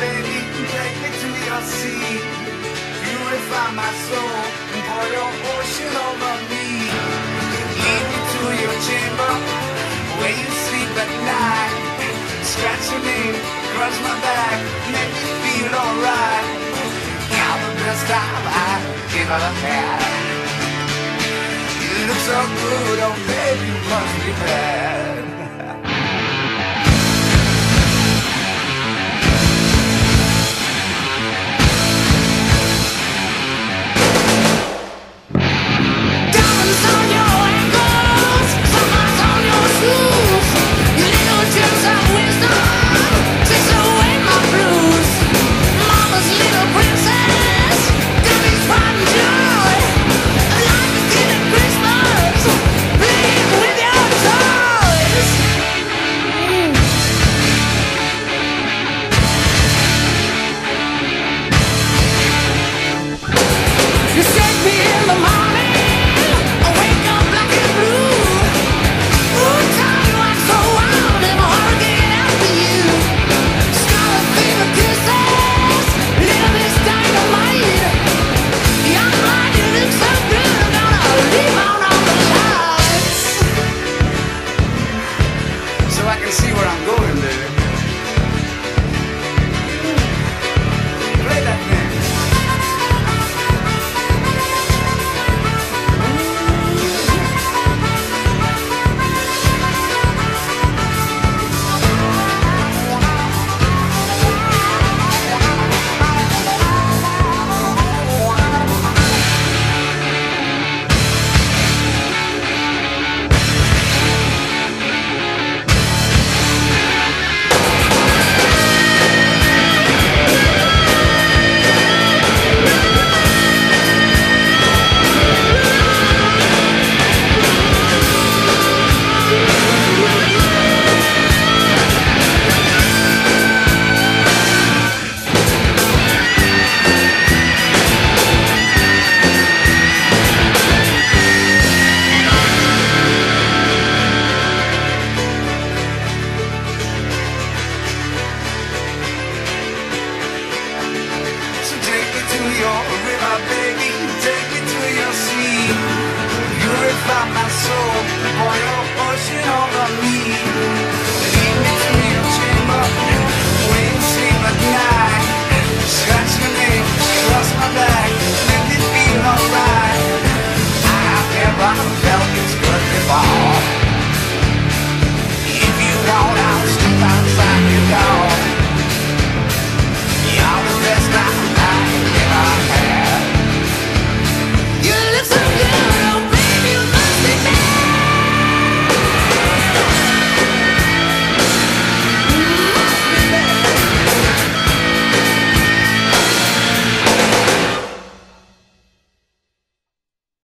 baby, take me to your sea. Purify my soul and pour your ocean over me. Lead me to your chamber where you sleep at night. Scratch your name, crush my back, make me feel alright. Now the best time I ever had. You look so good, oh baby, you must be bad.